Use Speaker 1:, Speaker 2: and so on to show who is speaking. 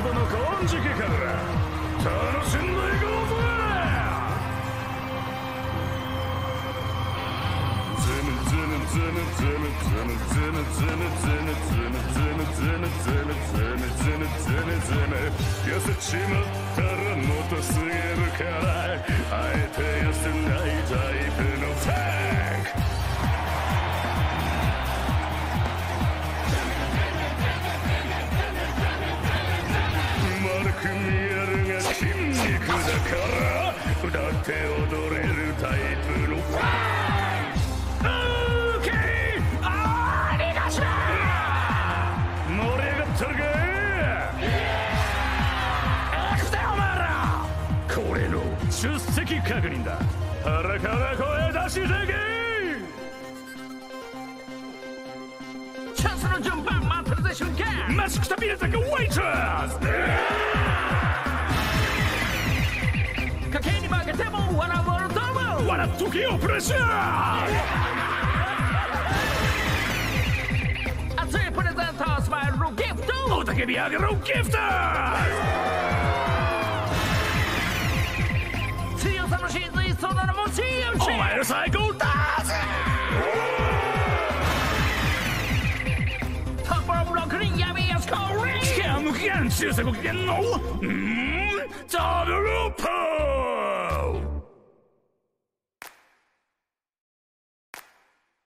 Speaker 1: つ葉の完熟から楽しんでいこうぜ痩せちまったらもたすぎるからあえて歌って踊れるタイプのファンオーケーありがし盛り上がってるか行くぜお前らこれの出席確認だ腹から声出してけ
Speaker 2: チャンスの順番待ってるぜ瞬間
Speaker 1: 待ちくたびれたかウェイトラーズ
Speaker 2: 思う
Speaker 1: 笑っとけよプレッシャー。
Speaker 2: 熱いプレゼントスマイルのギフト。
Speaker 1: おたけび上げろギフト。
Speaker 2: 強さの真髄その名も TMC
Speaker 1: お前ら最高だぜ
Speaker 2: トップオブロックに闇やスコーリン
Speaker 1: 気が向きがん中世ご機嫌のうーんダブルポー